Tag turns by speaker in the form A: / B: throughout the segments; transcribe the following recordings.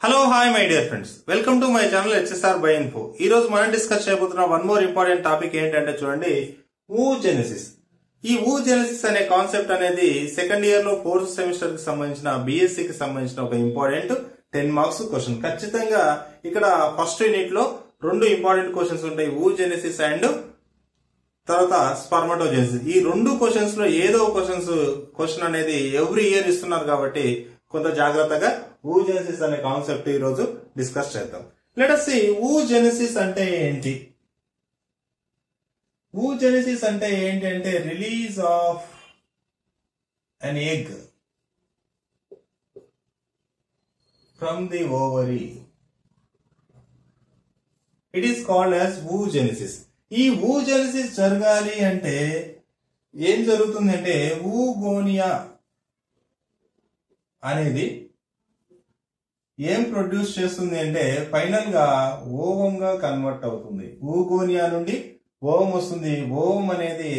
A: Hello hi my dear friends welcome to my channel HSR by info ఈ రోజు మనం discuss చేయబోతున్న one more important topic ఏంటంటే చూడండి ఊ జెనసిస్ ఈ ఊ జెనసిస్ అనే కాన్సెప్ట్ అనేది సెకండ్ ఇయర్లో ఫోర్త్ సెమిస్టర్కి సంబంధించిన బిఎస్సి కి సంబంధించిన ఒక ఇంపార్టెంట్ టెన్ మార్క్స్ క్వశ్చన్ ఖచ్చితంగా ఇక్కడ ఫస్ట్ యూనిట్లో రెండు ఇంపార్టెంట్ క్వశ్చన్స్ ఉంటాయి ఊ జెనసిస్ అండ్ తర్వాత స్పర్మటోజెన్సిస్ ఈ రెండు క్వశ్చన్స్లో ఏదో క్వశ్చన్స్ క్వశ్చన్ అనేది ఎవ్రీ ఇయర్ ఇస్తున్నారు కాబట్టి కొంత జాగ్రత్తగా ఊ జెనసిస్ అనే కాన్సెప్ట్ ఈ రోజు డిస్కస్ చేద్దాం. లెటస్ సి ఊ జెనసిస్ అంటే ఏంటి? ఊ జెనసిస్ అంటే ఏంటి అంటే release of an egg from the ovary it is called as oogenesis ఈ ఊజెనిసిస్ జరగాలి అంటే ఏం జరుగుతుందంటే ఊగోనియా అనేది ఏం ప్రొడ్యూస్ చేస్తుంది అంటే ఫైనల్గా ఓవం గా కన్వర్ట్ అవుతుంది. ఊగోనియా నుండి ఓవం వస్తుంది. ఓవం అనేది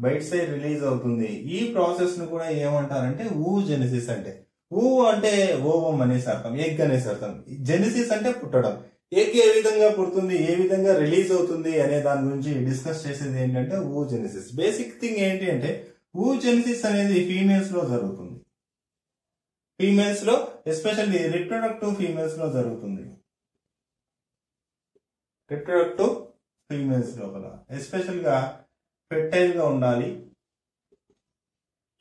A: బయట సైడ్ రిలీజ్ అవుతుంది. ఈ ప్రాసెస్ను కూడా ఏమంటారంటే ఊ జెనిసిస్ అంటే. ఊ అంటే ఓవం అనేసి అర్థం ఎగ్ అనేసి అర్థం. జెనిసిస్ అంటే పుట్టడం. ఎగ్ ఏ విధంగా పుడుతుంది ఏ విధంగా రిలీజ్ అవుతుంది అనే దాని గురించి డిస్కస్ చేసేది ఏంటంటే ఊ జెనిసిస్ బేసిక్ థింగ్ ఏంటి అంటే ఊ జెనిసిస్ అనేది ఫీమేల్స్లో జరుగుతుంది. ఫీమేల్స్లో ఎస్పెషల్లీ రిప్రొడక్టివ్ ఫీమేల్స్లో జరుగుతుంది. రిప్రొడక్టివ్ ఫీమేల్స్ లోపల ఎస్పెషల్గా ఫెర్టైల్గా ఉండాలి.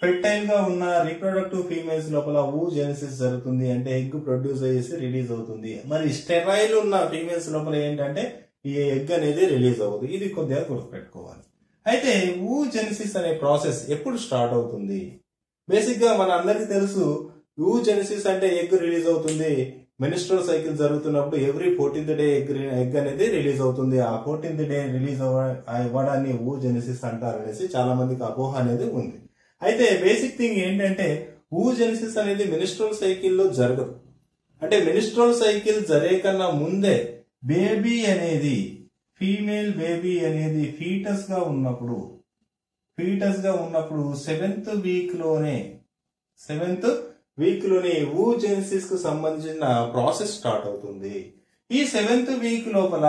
A: ఫెర్టైల్గా ఉన్న రీప్రొడక్టివ్ ఫీమేల్స్ లోపల ఊ జెనసిస్ జరుగుతుంది అంటే ఎగ్ ప్రొడ్యూస్ అయ్యేసి రిలీజ్ అవుతుంది. మరి స్టెరైల్ ఉన్న ఫీమేల్స్ లోపల ఏంటంటే ఈ ఎగ్ అనేది రిలీజ్ అవుతుంది ఇది కొద్దిగా గుర్తుపెట్టుకోవాలి. అయితే ఊ జెనసిస్ అనే ప్రాసెస్ ఎప్పుడు స్టార్ట్ అవుతుంది? బేసిక్గా మన అందరికి తెలుసు ఊ జెనసిస్ అంటే ఎగ్ రిలీజ్ అవుతుంది. మెనిస్ట్రల్ సైకిల్ జరుగుతున్నప్పుడు every fourteenth day egg egg అనేది రిలీజ్ అవుతుంది. ఆ ఫోర్టీన్త్ డే రిలీజ్ అవ్వడాన్ని ఊ జెనసిస్ అంటారు అనేసి చాలా మందికి అపోహ అనేది ఉంది. అయితే బేసిక్ థింగ్ ఏంటంటే ఊ జెనసిస్ అనేది మినిస్ట్రల్ సైకిల్లో జరగదు. అంటే మినిస్ట్రల్ సైకిల్ జరిగే కన్నా ముందే బేబీ అనేది ఫీమేల్ బేబీ అనేది ఫీటస్గా ఉన్నప్పుడు ఫీటస్గా ఉన్నప్పుడు సెవెంత్ వీక్లోనే సెవెంత్ వీక్లోనే ఊ కు సంబంధించిన ప్రాసెస్ స్టార్ట్ అవుతుంది. ఈ సెవెంత్ వీక్ లోపల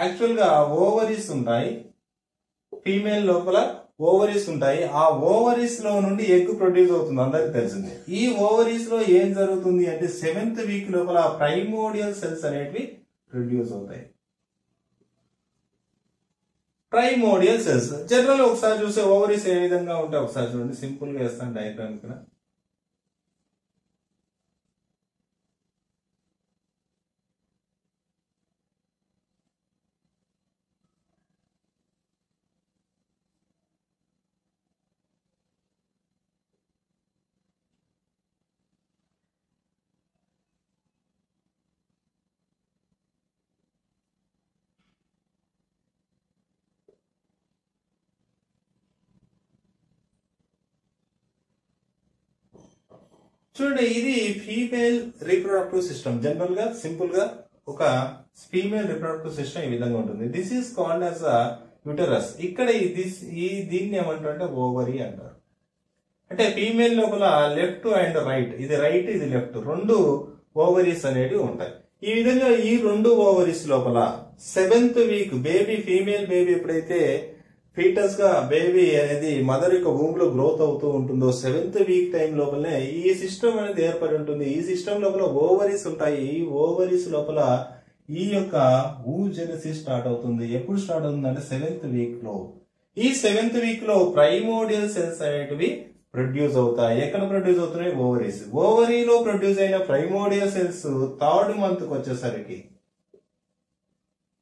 A: యాక్చువల్గా ఓవరీస్ ఉంటాయి. ఫీమేల్ లోపల ఓవరీస్ ఉంటాయి. ఆ ఓవరీస్లో నుండి ఎగ్ ప్రొడ్యూస్ అవుతుంది. అందరికి తెలిసిందే. ఈ ఓవరీస్లో ఏం జరుగుతుంది అంటే సెవెంత్ వీక్ లోపల ప్రైమోడియల్ సెల్స్ అనేటివి ప్రొడ్యూస్ అవుతాయి. Primordial cells. జనరల్ ఒకసారి చూస్తే ఓవరీస్ ఏ విధంగా ఉంటాయి ఒకసారి చూడండి. సింపుల్గా వేస్తాను డయాగ్రామ్ ఇక్కడ. చూడండి ఇది ఫీమేల్ రీప్రొడక్టివ్ సిస్టమ్ జనరల్గా సింపుల్గా ఒక ఫీమేల్ రీప్రొడక్టివ్ సిస్టమ్ ఈ విధంగా ఉంటుంది. This is called as a uterus ఇక్కడ ఈ దీన్ని ఏమంటారంటే ఓవరీ అంటారు. అంటే ఫీమేల్ లోపల లెఫ్ట్ అండ్ రైట్ ఇది రైట్ ఇది లెఫ్ట్ రెండు ఓవరీస్ అనేవి ఉంటాయి. ఈ విధంగా ఈ రెండు ఓవరీస్ లోపల seventh week baby female baby ఎప్పుడైతే ఫీటస్గా బేబీ అనేది మదర్ యొక్క భూమి లో గ్రోత్ అవుతూ ఉంటుందో సెవెంత్ వీక్ టైం లోపలనే ఈ సిస్టమ్ అనేది ఏర్పడి ఉంటుంది. ఈ సిస్టమ్ లోపల ఓవరీస్ ఉంటాయి. ఈ ఓవరీస్ లోపల ఈ యొక్క ఊ జెనసిస్ స్టార్ట్ అవుతుంది. ఎప్పుడు స్టార్ట్ అవుతుంది అంటే సెవెంత్ వీక్లో. ఈ సెవెంత్ వీక్లో ప్రైమోడియల్ సెల్స్ అనేటివి ప్రొడ్యూస్ అవుతాయి. ఎక్కడ ప్రొడ్యూస్ అవుతున్నాయి? ఓవరీస్ ఓవరీలో ప్రొడ్యూస్ అయిన ప్రైమోడియల్ సెల్స్ థర్డ్ మంత్కి వచ్చేసరికి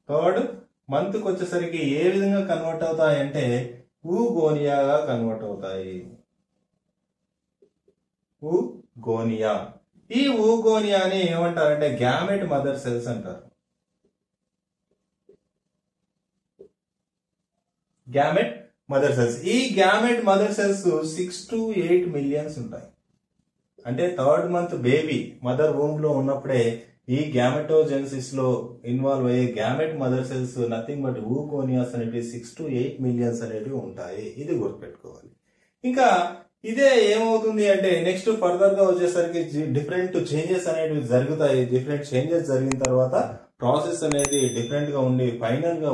A: థర్డ్ మంత్కి వచ్చేసరికి ఏ విధంగా కన్వర్ట్ అవుతాయి అంటే ఊగోనియాగా కన్వర్ట్ అవుతాయి. ఊగోనియా. ఈ ఊగోనియాని ఏమంటారంటే గ్యామెట్ మదర్ సెల్స్ అంటారు. గ్యామెట్ మదర్ సెల్స్ ఈ gamete mother cells six to eight millions ఉంటాయి. అంటే థర్డ్ మంత్ బేబీ మదర్ వూమ్లో ఉన్నప్పుడే ఈ గ్యామెటోజెన్సిస్లో ఇన్వాల్వ్ అయ్యే gamete mother cells nothing but oogonias అనేవి సిక్స్ టు ఎయిట్ మిలియన్స్ అనేటివి ఉంటాయి. ఇది గుర్తుపెట్టుకోవాలి. ఇంకా ఇదే ఏమవుతుంది అంటే నెక్స్ట్ ఫర్దర్గా వచ్చేసరికి డిఫరెంట్ చేంజెస్ అనేటివి జరుగుతాయి. డిఫరెంట్ చేంజెస్ జరిగిన తర్వాత ప్రాసెస్ అనేది డిఫరెంట్గా ఉండి ఫైనల్గా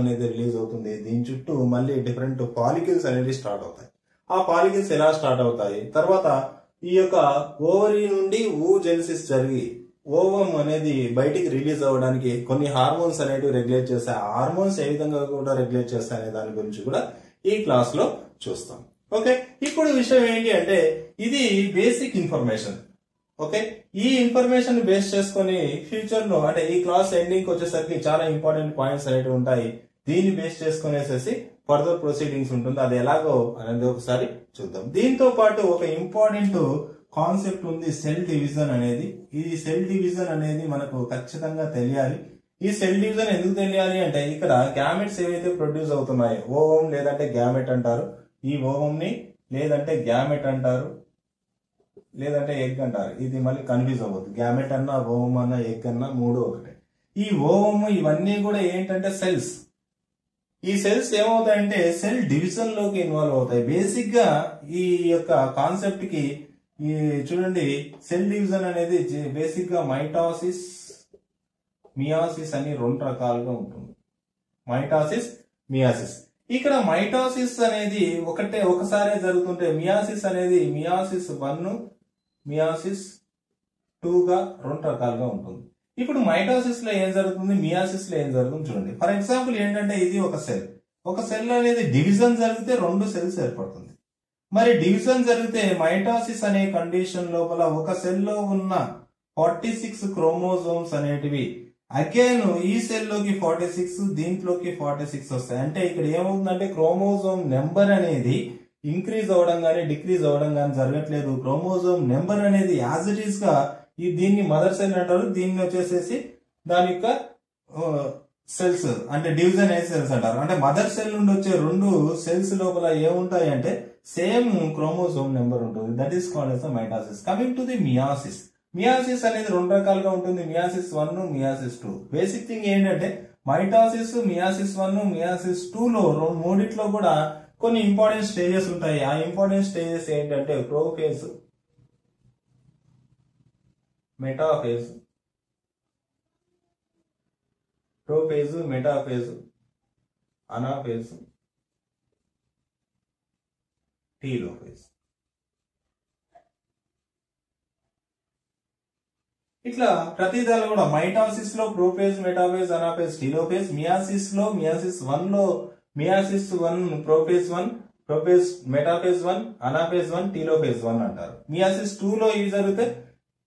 A: అనేది రిలీజ్ అవుతుంది. దీని చుట్టూ మళ్ళీ డిఫరెంట్ పాలికిల్స్ అనేవి స్టార్ట్ అవుతాయి. ఆ పాలికిల్స్ ఎలా స్టార్ట్ అవుతాయి? తర్వాత ఈ యొక్క ఓవరీ నుండి ఊ జెన్సిస్ జరిగి ఓవం అనేది బయటికి రిలీజ్ అవ్వడానికి కొన్ని హార్మోన్స్ అనేటివి రెగ్యులేట్ చేస్తాయి. హార్మోన్స్ ఏ విధంగా కూడా రెగ్యులేట్ చేస్తాయి అనే దాని గురించి కూడా ఈ క్లాస్లో చూస్తాం. ఓకే? ఇప్పుడు విషయం ఏంటి అంటే ఇది బేసిక్ ఇన్ఫర్మేషన్. ఓకే? ఈ ఇన్ఫర్మేషన్ బేస్ చేసుకొని ఫ్యూచర్లో అంటే ఈ క్లాస్ ఎండింగ్ వచ్చేసరికి చాలా ఇంపార్టెంట్ పాయింట్స్ అనేవి ఉంటాయి. దీన్ని బేస్ చేసుకునేసేసి ఫర్దర్ ప్రొసీడింగ్స్ ఉంటుంది. అది ఎలాగో అనేది ఒకసారి చూద్దాం. దీంతో పాటు ఒక ఇంపార్టెంట్ కాన్సెప్ట్ ఉంది సెల్ డివిజన్ అనేది. ఈ సెల్ డివిజన్ అనేది మనకు ఖచ్చితంగా తెలియాలి. ఈ సెల్ డివిజన్ ఎందుకు తెలియాలి అంటే ఇక్కడ గ్యామెట్స్ ఏవైతే ప్రొడ్యూస్ అవుతున్నాయో ఓవం లేదంటే గ్యామెట్ అంటారు. ఈ ఓవం ని లేదంటే గ్యామెట్ అంటారు. లేదంటే ఎగ్ అంటారు. ఇది మళ్ళీ కన్ఫ్యూజ్ అవ్వద్దు. గ్యామెట్ అన్నా ఓవం అన్నా ఎగ్ అన్నా మూడు ఒకటే. ఈ ఓవము ఇవన్నీ కూడా ఏంటంటే సెల్స్. ఈ సెల్స్ ఏమవుతాయంటే సెల్ డివిజన్లోకి ఇన్వాల్వ్ అవుతాయి. బేసిక్గా ఈ యొక్క కాన్సెప్ట్కి ఈ చూడండి సెల్ డివిజన్ అనేది బేసిక్గా మైటాసిస్ మియాసిస్ అని రెండు రకాలుగా ఉంటుంది. మైటాసిస్ మియాసిస్ ఇక్కడ మైటాసిస్ అనేది ఒకటే ఒకసారే జరుగుతుంటే మియాసిస్ అనేది మియాసిస్ వన్ మియాసిస్ టూగా రెండు రకాలుగా ఉంటుంది. ఇప్పుడు మైటాసిస్లో ఏం జరుగుతుంది? మియాసిస్లో ఏం జరుగుతుంది చూడండి. ఫర్ ఎగ్జాంపుల్ ఏంటంటే ఇది ఒక సెల్ ఒక సెల్ అనేది డివిజన్ జరిగితే రెండు సెల్స్ ఏర్పడుతుంది. మరి డివిజన్ జరిగితే మైటాసిస్ అనే కండిషన్ లోపల ఒక సెల్లో ఉన్న ఫార్టీ సిక్స్ క్రోమోజోమ్స్ అనేటివి అగైన్ ఈ సెల్లోకి ఫార్టీ సిక్స్ దీంట్లోకి ఫార్టీ సిక్స్ వస్తాయి. అంటే ఇక్కడ ఏమవుతుందంటే క్రోమోజోమ్ నెంబర్ అనేది ఇంక్రీజ్ అవ్వడం కానీ డిక్రీజ్ అవ్వడం కానీ జరగట్లేదు. క్రోమోజోమ్ నెంబర్ అనేది యాజ్ ఇట్ ఈస్గా ఈ దీన్ని మదర్ సెల్ అంటారు. దీన్ని వచ్చేసేసి దాని యొక్క సెల్స్ అంటే డివిజన్ ఏ సెల్స్ అంటారు. అంటే మదర్ సెల్ నుండి వచ్చే రెండు సెల్స్ లోపల ఏముంటాయి అంటే సేమ్ క్రోమోజోమ్ నెంబర్ ఉంటుంది. That is called as mitosis coming to the meiosis meiosis అనేది రెండు రకాలుగా ఉంటుంది. Meiosis one meiosis two basic thing ఏంటంటే mitosis meiosis one meiosis two లో రెండు మూడిట్లో కూడా కొన్ని ఇంపార్టెంట్ స్టేజెస్ ఉంటాయి. ఆ ఇంపార్టెంట్ స్టేజెస్ ఏంటంటే prophase metaphase prophase metaphase anaphase telophase ఇట్లా ప్రతి దానిలో కూడా మైటాసిస్లో ప్రోఫేజ్ మెటాఫేజ్ అనాఫేజ్ టీలోఫేజ్ మియాసిస్లో మియాసిస్ వన్లో meiosis one prophase one prophase metaphase one anaphase one telophase one అంటారు. మియాసిస్ టూ లో ఇవి జరిగితే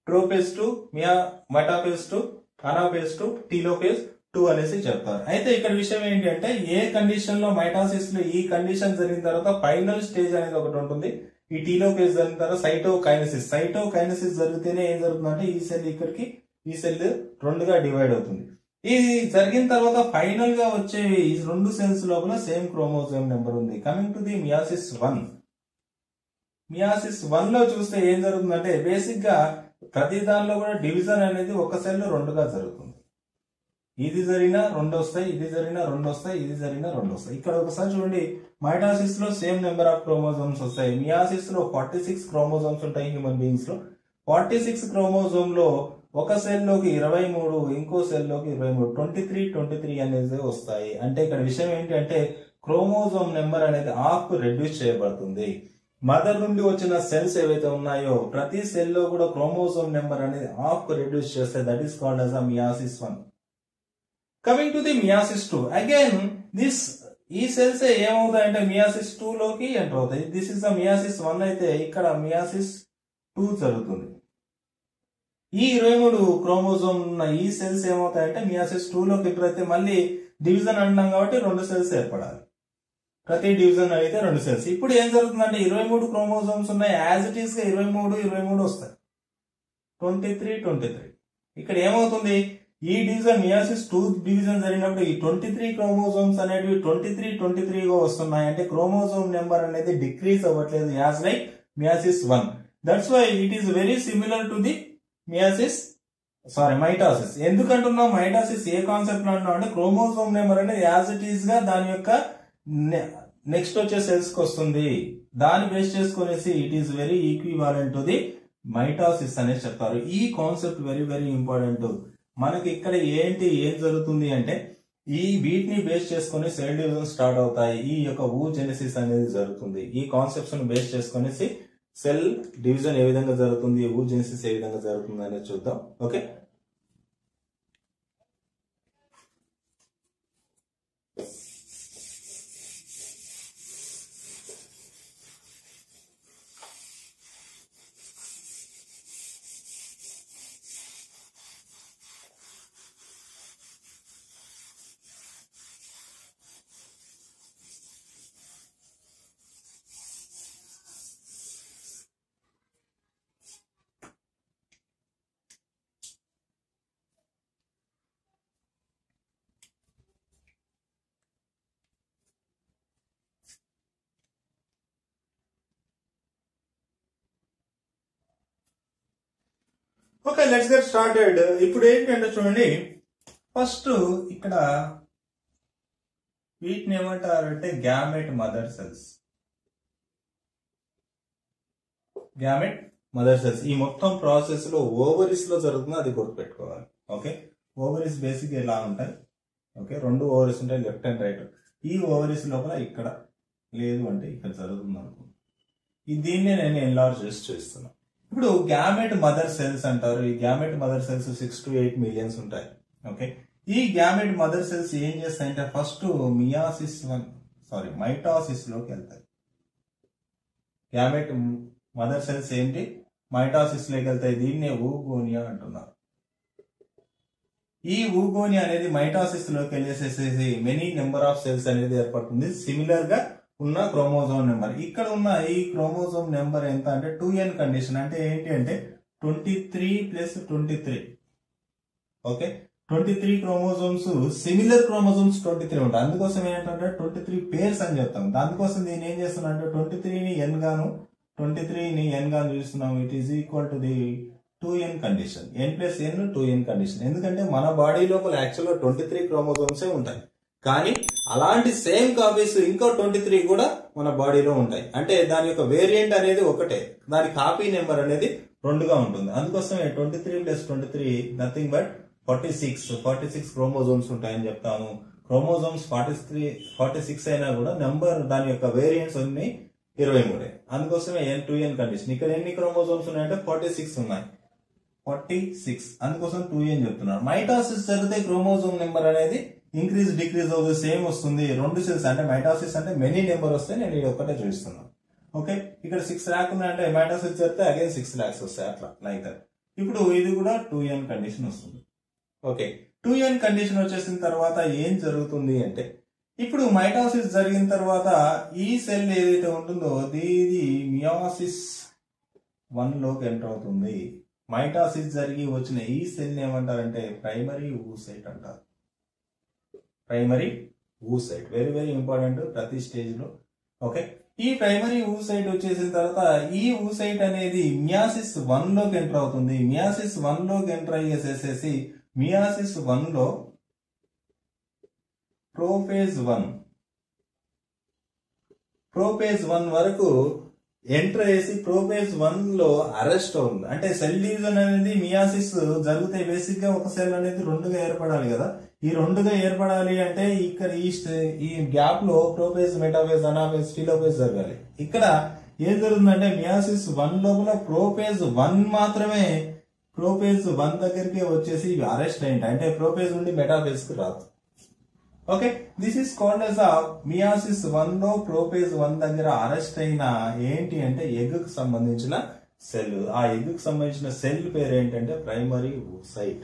A: ప్రోఫేజ్ టూ మియా metaphase two anaphase two telophase two అనేసి చెప్తారు. అయితే ఇక్కడ విషయం ఏంటి అంటే ఏ కండిషన్లో మైటాసిస్లో ఈ కండిషన్ జరిగిన తర్వాత ఫైనల్ స్టేజ్ అనేది ఒకటి ఉంటుంది. ఈ టీలోఫేజ్ జరిగిన తర్వాత సైటో కైనసిస్ సైటో కైనసిస్ జరిగితేనే ఏం జరుగుతుందంటే ఈ సెల్ ఇక్కడికి ఈ సెల్ రెండుగా డివైడ్ అవుతుంది. ఇది జరిగిన తర్వాత ఫైనల్గా వచ్చే ఈ రెండు సెల్స్ లోపల సేమ్ క్రోమోజోమ్ నెంబర్ ఉంది. Coming to the meiosis one meiosis వన్లో చూస్తే ఏం జరుగుతుందంటే బేసిక్గా ప్రతి దానిలో కూడా డివిజన్ అనేది ఒక సెల్ రెండుగా జరుగుతుంది. ఇది జరిగినా రెండు వస్తాయి ఇది జరిగినా రెండు వస్తాయి ఇది జరిగినా రెండు వస్తాయి. ఇక్కడ ఒకసారి చూడండి మైటాసిస్లో సేమ్ నెంబర్ ఆఫ్ క్రోమోజోమ్స్ వస్తాయి. మియాసిస్లో ఫార్టీ సిక్స్ క్రోమోజోమ్స్ ఉంటాయి హ్యూమన్ బీయింగ్స్లో ఫార్టీ సిక్స్ క్రోమోజోమ్లో ఒక సెల్లోకి ఇరవై మూడు ఇంకో సెల్లోకి ఇరవై మూడు ట్వంటీ త్రీ ట్వంటీ త్రీ అనేది వస్తాయి. అంటే ఇక్కడ విషయం ఏంటి అంటే క్రోమోజోమ్ నెంబర్ అనేది హాఫ్ రెడ్యూస్ చేయబడుతుంది. మదర్ నుండి వచ్చిన సెల్స్ ఏవైతే ఉన్నాయో ప్రతి సెల్లో కూడా క్రోమోజోమ్ నెంబర్ అనేది హాఫ్ రెడ్యూస్ చేస్తే that is called as a meiosis one. Coming to the meiosis two again this ఈ సెల్స్ ఏమవుతాయంటే మియాసిస్ టూ లోకి ఎంటర్ అవుతాయి. This is the meiosis one అయితే ఇక్కడ మియాసిస్ టూ జరుగుతుంది. ఈ ఇరవై మూడు క్రోమోజోమ్ ఉన్న ఈ సెల్స్ ఏమవుతాయంటే మియాసిస్ టూ లోకి ఎంటర్ అయితే మళ్ళీ డివిజన్ అంటున్నాం కాబట్టి రెండు సెల్స్ ఏర్పడాలి. ప్రతి డివిజన్ అయితే రెండు సెల్స్ ఇప్పుడు ఏం జరుగుతుందంటే ఇరవై మూడు క్రోమోజోమ్స్ ఉన్నాయి. యాజ్ ఇట్ ఈస్గా ఇరవై మూడు ఇరవై మూడు వస్తాయి. ట్వంటీ త్రీ ట్వంటీ త్రీ ఇక్కడ ఏమవుతుంది? ఈ డివిజన్ మియాసిస్ టూ డివిజన్ జరిగినప్పుడు ఈ ట్వంటీ త్రీ క్రోమోజోమ్స్ అనేవి ట్వంటీ త్రీ ట్వంటీ త్రీగా వస్తున్నాయి. అంటే క్రోమోజోమ్ నెంబర్ అనేది డిక్రీజ్ అవ్వట్లేదు. As like meiosis one. That's why it is very similar to the meiosis sorry mitosis. ఎందుకంటున్నాం? Mitosis ఏ కాన్సెప్ట్లో అంటున్నాం అంటే క్రోమోజోమ్ నెంబర్ అనేది యాజ్ ఇట్ ఈస్గా దాని యొక్క నెక్స్ట్ వచ్చే సెల్స్కి వస్తుంది. దాన్ని బేస్ చేసుకునేసి it is very equivalent to the mitosis అనేది చెప్తారు. ఈ కాన్సెప్ట్ వెరీ వెరీ ఇంపార్టెంట్ మనకి ఇక్కడ ఏంటి ఏం జరుగుతుంది అంటే ఈ వీటిని బేస్ చేసుకుని సెల్ డివిజన్ స్టార్ట్ అవుతాయి. ఈ యొక్క ఊ జెనసిస్ అనేది జరుగుతుంది. ఈ కాన్సెప్ట్స్ను బేస్ చేసుకునేసి సెల్ డివిజన్ ఏ విధంగా జరుగుతుంది ఊ జెనసిస్ ఏ విధంగా జరుగుతుంది అనేది చూద్దాం. Okay okay let's get started ఇప్పుడు ఏంటంటే చూడండి ఫస్ట్ ఇక్కడ వీటిని ఏమంటారంటే gamete mother cells gamete mother cells ఈ మొత్తం ప్రాసెస్లో ఓవరీస్లో జరుగుతుంది అది గుర్తుపెట్టుకోవాలి. ఓకే ఓవరీస్ బేసిక్ ఎలా ఉంటాయి? ఓకే రెండు ఓవరీస్ ఉంటాయి లెఫ్ట్ అండ్ రైట్ ఈ ఓవరీస్ లోపల ఇక్కడ లేదు అంటే ఇక్కడ జరుగుతుంది అనుకో దీన్నే నేను ఎన్లార్జ్ చేసి చూస్తున్నాను ఇప్పుడు గ్యామెట్ మదర్ సెల్స్ అంటారు. ఈ gamete mother cells six to eight millions ఉంటాయి. ఓకే ఈ గ్యామెట్ మదర్ సెల్స్ ఏం చేస్తాయంటే ఫస్ట్ మియాసిస్ వన్ సారీ మైటాసిస్లోకి వెళ్తాయి. గ్యామెట్ మదర్ సెల్స్ ఏంటి? మైటాసిస్లోకి వెళ్తాయి. దీన్నే ఊగోనియా అంటున్నారు. ఈ ఊగోనియా అనేది మైటాసిస్లోకి వెళ్ళేసేసేసి మెనీ నెంబర్ ఆఫ్ సెల్స్ అనేది ఏర్పడుతుంది. సిమిలర్గా ఉన్న క్రోమోజోమ్ నెంబర్. ఇక్కడ ఉన్న ఈ క్రోమోజోమ్ నెంబర్ ఎంత అంటే టూ ఎన్ కండిషన్. అంటే ఏంటి అంటే twenty three plus twenty three. Okay? Twenty three chromosomes similar chromosomes twenty three ఉంటాయి. అందుకోసం ఏంటంటే ట్వంటీ త్రీ పేర్స్ అని చెప్తాం. దానికోసం నేను ఏం చేస్తున్నా అంటే ట్వంటీ త్రీని ఎన్ గాను ట్వంటీ త్రీని ఎన్ గాను చూస్తున్నాం. It is equal to the two n condition n plus n two n condition ఎందుకంటే మన బాడీ లోపల యాక్చువల్గా ట్వంటీ త్రీ క్రోమోజోమ్సే ఉంటాయి. కానీ అలాంటి సేమ్ కాపీస్ ఇంకో ట్వంటీ త్రీ కూడా మన బాడీలో ఉంటాయి. అంటే దాని యొక్క వేరియంట్ అనేది ఒకటే. దాని కాపీ నెంబర్ అనేది రెండుగా ఉంటుంది. అందుకోసమే twenty three plus twenty three nothing but forty six. Forty six chromosomes ఉంటాయని చెప్తాము. Chromosomes forty three forty six అయినా కూడా నెంబర్ దాని యొక్క వేరియంట్స్ అన్ని ఇరవై మూడే. అందుకోసమే ఎన్ టూ ఎన్ కండిషన్ ఇక్కడ ఎన్ని క్రోమోజోమ్స్ ఉన్నాయంటే ఫార్టీ సిక్స్ ఉన్నాయి. Forty six. అందుకోసం టూ ఎన్ చెప్తున్నారు. మైటాసిస్ జరిగితే క్రోమోజోమ్ నెంబర్ అనేది ఇంక్రీజ్ డిక్రీజ్ అవుతుంది సేమ్ వస్తుంది. రెండు సెల్స్ అంటే మైటాసిస్ అంటే మెనీ నెంబర్ వస్తే నేను ఇది ఒక్కటే చూపిస్తున్నాను ఓకే ఇక్కడ సిక్స్ ల్యాక్ ఉన్నాయంటే మైటాసిస్ చెప్తే అగైన్ సిక్స్ ల్యాక్స్ వస్తాయి అట్లా లైక్ దట్ ఇప్పుడు ఇది కూడా టూ ఎన్ కండిషన్ వస్తుంది. ఓకే టూ ఎన్ కండిషన్ వచ్చేసిన తర్వాత ఏం జరుగుతుంది అంటే ఇప్పుడు మైటాసిస్ జరిగిన తర్వాత ఈ సెల్ ఏదైతే ఉంటుందో ఇది మియాసిస్ వన్లోకి ఎంటర్ అవుతుంది. మైటాసిస్ జరిగి వచ్చిన ఈ సెల్ ఏమంటారంటే ప్రైమరీ ఊసైట్ అంటారు. Primary oocyte very very important ప్రతి స్టేజ్లో ఓకే ఈ ప్రైమరీ ఊసైట్ వచ్చేసిన తర్వాత ఈ ఊసైట్ అనేది మియాసిస్ వన్లోకి ఎంటర్ అవుతుంది. మియాసిస్ వన్లోకి ఎంటర్ అయ్యేసేసేసి మియాసిస్ వన్లో ప్రోఫేజ్ వన్. ప్రోపేజ్ వన్ వరకు ఎంటర్ చేసి ప్రోపేజ్ వన్లో అరెస్ట్ అవుతుంది. అంటే సెల్ డివిజన్ అనేది మియాసిస్ జరిగితే బేసిక్గా ఒక సెల్ అనేది రెండుగా ఏర్పడాలి కదా. ఈ రెండుగా ఏర్పడాలి అంటే ఇక్కడ ఈ స్టే- ఈ గ్యాప్లో ప్రోపేజ్ మెటాఫేజ్ అనాఫేజ్ ఫిలోఫేజ్ జరగాలి. ఇక్కడ ఏం జరుగుతుందంటే మియాసిస్ వన్ లోపల ప్రోపేజ్ వన్ మాత్రమే ప్రోపేజ్ వన్ దగ్గరికి వచ్చేసి అరెస్ట్ అయింది అంటే ప్రోపేజ్ నుండి మెటాఫేజ్కు రాదు. Okay? This is called as meiosis వన్లో ప్రోపేజ్ వన్ దగ్గర అరెస్ట్ అయిన ఏంటి అంటే ఎగ్కు సంబంధించిన సెల్. ఆ ఎగ్కు సంబంధించిన సెల్ పేరు ఏంటంటే ప్రైమరీ సైట్.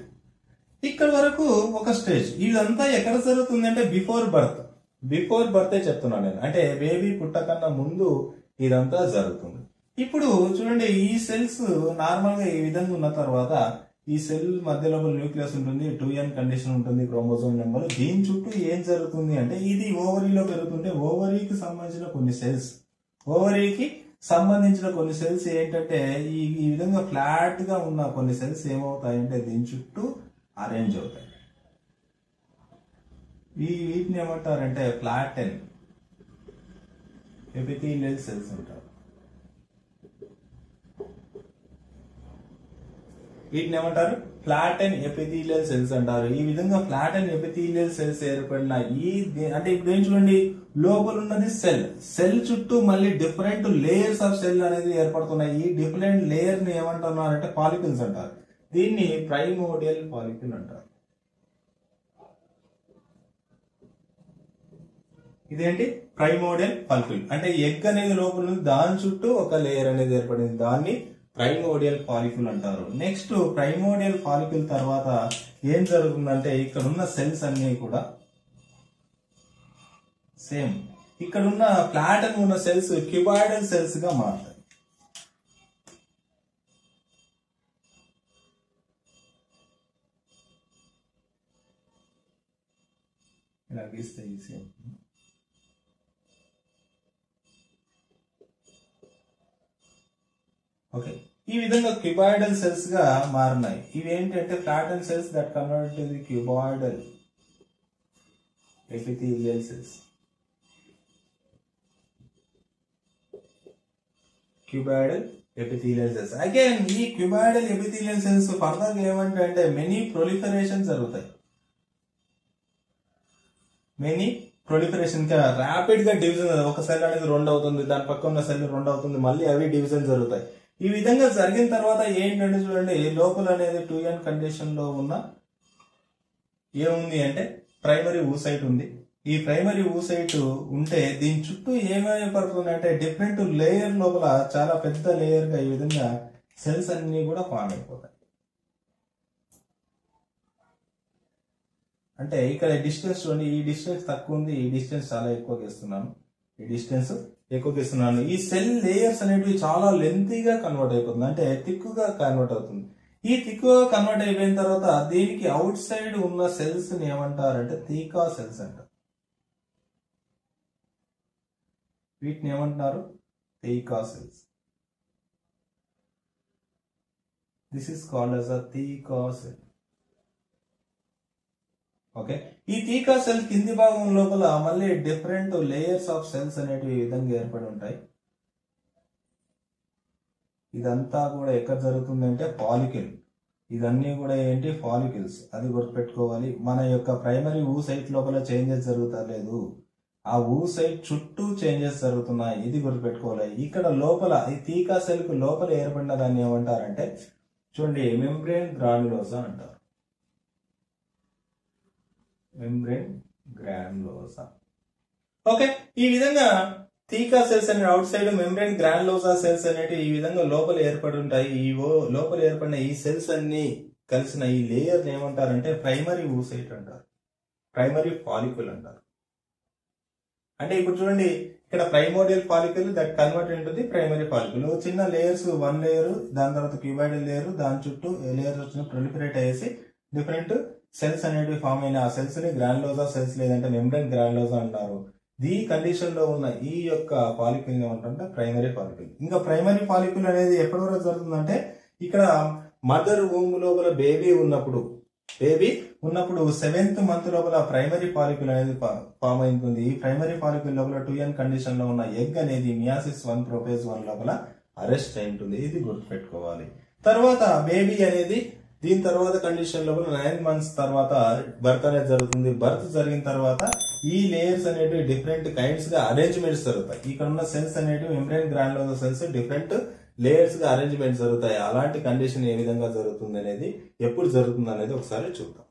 A: ఇక్కడ వరకు ఒక స్టేజ్. ఇదంతా ఎక్కడ జరుగుతుంది అంటే బిఫోర్ బర్త్. బిఫోర్ బర్తే చెప్తున్నాను నేను. అంటే బేబీ పుట్టకన్నా ముందు ఇదంతా జరుగుతుంది. ఇప్పుడు చూడండి ఈ సెల్స్ నార్మల్గా ఈ విధంగా ఉన్న తర్వాత ఈ సెల్ మధ్యలో న్యూక్లియస్ ఉంటుంది టూ ఎన్ కండిషన్ ఉంటుంది క్రోమోజోమ్ నెంబర్. దీని చుట్టూ ఏం జరుగుతుంది అంటే ఇది ఓవరీలో పెరుగుతుంటే ఓవరీకి సంబంధించిన కొన్ని సెల్స్. ఓవరీకి సంబంధించిన కొన్ని సెల్స్ ఏంటంటే ఈ ఈ విధంగా ఫ్లాట్గా ఉన్న కొన్ని సెల్స్ ఏమవుతాయంటే దీని చుట్టూ అరేంజ్ అవుతాయి. ఈ వీటిని ఏమంటారంటే ఫ్లాటెన్ ఎపిథీలియల్ సెల్స్ అంటారు. వీటిని ఏమంటారు? ఫ్లాటెన్ ఎపిథీలియల్ సెల్స్ అంటారు. ఈ విధంగా ఫ్లాటెన్ ఎపిథీలియల్ సెల్స్ ఏర్పడిన ఈ అంటే ఇప్పుడు ఏం చూడండి? లోపల ఉన్నది సెల్. సెల్ చుట్టూ మళ్ళీ డిఫరెంట్ లేయర్స్ ఆఫ్ సెల్ అనేది ఏర్పడుతున్నాయి. ఈ డిఫరెంట్ లేయర్ని ఏమంటున్నారు అంటే పాలికల్స్ అంటారు. దీన్ని ప్రైమోడియల్ పాలికల్ అంటారు. ఇదేంటి? ప్రైమోడియల్ పాలికల్ అంటే ఎగ్ అనేది లోపల ఉంది. దాని చుట్టూ ఒక లేయర్ అనేది ఏర్పడింది. దాన్ని ప్రైమోడియల్ పాలికల్ అంటారు. నెక్స్ట్ ప్రైమోడియల్ పాలికల్ తర్వాత ఏం జరుగుతుందంటే ఇక్కడ ఉన్న సెల్స్ అన్ని కూడా సేమ్ ఇక్కడ ఉన్న ప్లాటన్ ఉన్న సెల్స్ క్యూబాయిడల్ సెల్స్గా మారుతాయి. ఇలా గీస్తే ఈజీ అవుతుంది ఓకే ఈ విధంగా క్యూబాయిడల్ సెల్స్గా మారినాయి. ఇవి ఏంటంటే flattened cells that convert to the cuboidal epithelial cells cuboidal epithelial cells again ఈ క్యూబాయిడల్ ఎపిథీలియల్ సెల్స్ ఫర్దర్ ఏమంటే అంటే మెనీ ప్రొలిఫరేషన్ జరుగుతాయి మెనీ ప్రొలిఫరేషన్గా ర్యాపిడ్గా డివిజన్ ఒక సెల్ అనేది రెండు అవుతుంది దాని పక్క ఉన్న సెల్ రెండు అవుతుంది మళ్ళీ అవి డివిజన్ జరుగుతాయి. ఈ విధంగా జరిగిన తర్వాత ఏంటంటే చూడండి లోపల అనేది టూ ఎన్ కండిషన్లో ఉన్న ఏముంది అంటే ప్రైమరీ ఊసైట్ ఉంది. ఈ ప్రైమరీ ఊసైట్ ఉంటే దీని చుట్టూ ఏమైపడుతుంది అంటే డిఫరెంట్ లేయర్ లోపల చాలా పెద్ద లేయర్గా ఈ విధంగా సెల్స్ అన్ని కూడా ఫామ్ అయిపోతాయి. అంటే ఇక్కడ డిస్టెన్స్ చూడండి ఈ డిస్టెన్స్ తక్కువ ఉంది ఈ డిస్టెన్స్ చాలా ఎక్కువ ఇస్తున్నాను ఈ డిస్టెన్స్ ఎక్కువ ఇస్తున్నాను ఈ సెల్ లేయర్స్ అనేటివి చాలా లెంతీగా కన్వర్ట్ అయిపోతుంది. అంటే తిక్కుగా కన్వర్ట్ అవుతుంది. ఈ తిక్కుగా కన్వర్ట్ అయిపోయిన తర్వాత దీనికి అవుట్ సైడ్ ఉన్న సెల్స్ని ఏమంటారంటే తీకా సెల్స్ అంటారు. వీటిని ఏమంటున్నారు? Theca cells this is called as a theca cell okay? ఈ తీకా సెల్ కింది భాగం లోపల మళ్ళీ డిఫరెంట్ లేయర్స్ ఆఫ్ సెల్స్ అనేటివి ఈ విధంగా ఏర్పడి ఉంటాయి. ఇదంతా కూడా ఎక్కడ జరుగుతుంది అంటే పాలికిల్ ఇదన్నీ కూడా ఏంటి? ఫాలికిల్స్ అది గుర్తుపెట్టుకోవాలి. మన యొక్క ప్రైమరీ ఊ సైట్ లోపల చేంజెస్ జరుగుతలేదు ఆ ఊ సైట్ చుట్టూ చేంజెస్ జరుగుతున్నాయి. ఇది గుర్తుపెట్టుకోవాలి. ఇక్కడ లోపల ఈ తీకా సెల్కు లోపల ఏర్పడిన దాన్ని ఏమంటారంటే చూడండి మెంబ్రేన్ గ్రాన్యులోసా అంటారు. Membrane granulosa. ఓకే ఈ విధంగా థీకా సెల్స్ అనే outside membrane granulosa cells అనేవి ఈ విధంగా లోపల ఏర్పడి ఉంటాయి ఈ ఓ- లోపల ఏర్పడిన ఈ సెల్స్ అన్ని కలిసిన ఈ లేయర్ ఏమంటారంటే ప్రైమరీ ఊసైట్ అంటారు. ప్రైమరీ ఫాలిక్యుల్ అంటారు. అంటే ఇప్పుడు చూడండి ఇక్కడ ప్రైమోడియల్ ఫాలికల్ దట్ కన్వర్ట్ ఉంటుంది ప్రైమరీ ఫాలికల్. చిన్న లేయర్స్ వన్ లేయర్ దాని తర్వాత క్యూబాయిడల్ లేయర్ దాని చుట్టూ లేయర్స్ వచ్చిన ప్రొలిపరేట్ అయ్యేసి డిఫరెంట్ సెల్స్ అనేటివి ఫామ్ అయిన ఆ సెల్స్ని గ్రాన్లోజా సెల్స్ లేదంటే మెంబ్రెన్ గ్రాన్లోజా అంటారు. ఈ కండిషన్లో ఉన్న ఈ యొక్క ఫాలికల్ ఏమంటే ప్రైమరీ ఫాలికల్ ఇంకా ప్రైమరీ ఫాలికల్ అనేది ఎప్పటి వరకు జరుగుతుందంటే ఇక్కడ మదర్ వూమ్ లోపల బేబీ ఉన్నప్పుడు బేబీ ఉన్నప్పుడు సెవెంత్ మంత్ లోపల ప్రైమరీ ఫాలికల్ అనేది ఫామ్ అవుతుంది ఈ ప్రైమరీ ఫాలికల్ లోపల టూ ఎన్ కండిషన్లో ఉన్న ఎగ్ అనేది మియాసిస్ వన్ ప్రోఫేజ్ వన్ లోపల అరెస్ట్ అయి ఉంటుంది. ఇది గుర్తుపెట్టుకోవాలి. తర్వాత బేబీ అనేది దీని తర్వాత కండిషన్ లోపల నైన్ మంత్స్ తర్వాత బర్త్ అనేది జరుగుతుంది. బర్త్ జరిగిన తర్వాత ఈ లేయర్స్ అనేటివి డిఫరెంట్ కైండ్స్గా అరేంజ్మెంట్స్ జరుగుతాయి. ఇక్కడ ఉన్న సెల్స్ అనేటివి మెంబ్రెయిన్ గ్రాండ్ సెల్స్ డిఫరెంట్ లేయర్స్గా అరేంజ్మెంట్స్ జరుగుతాయి. అలాంటి కండిషన్ ఏ విధంగా జరుగుతుంది అనేది ఎప్పుడు జరుగుతుంది అనేది ఒకసారి చూద్దాం.